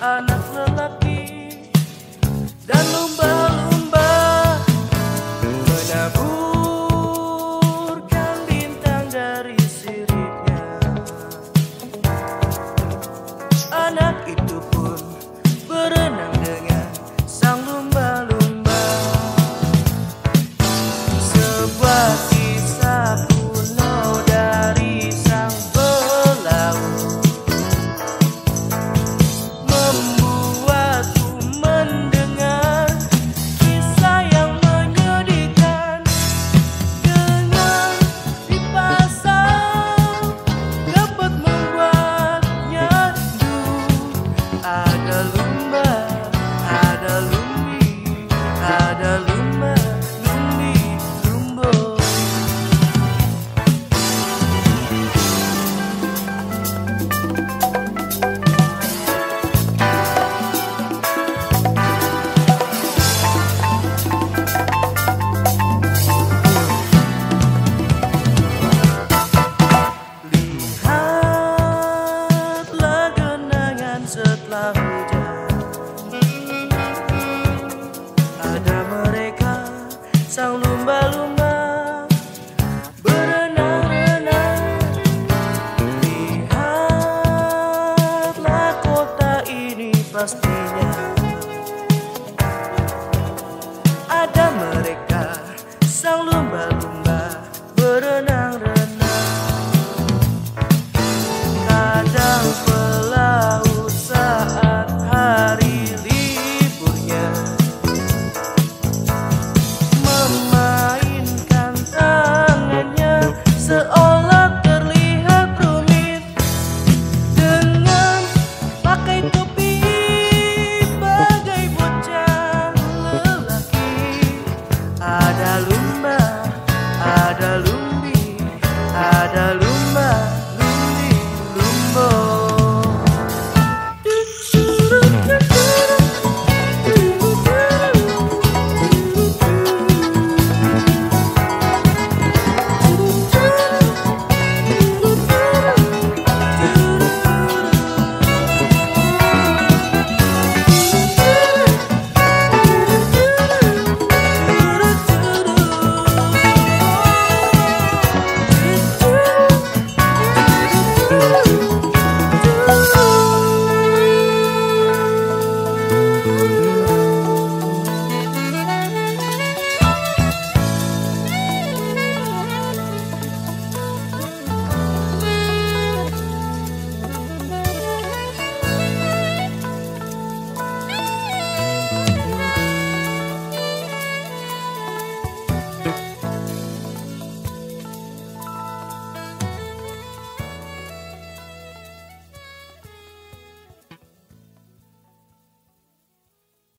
Uh, lumba-lumba berenang-renang Lihatlah kota ini pastinya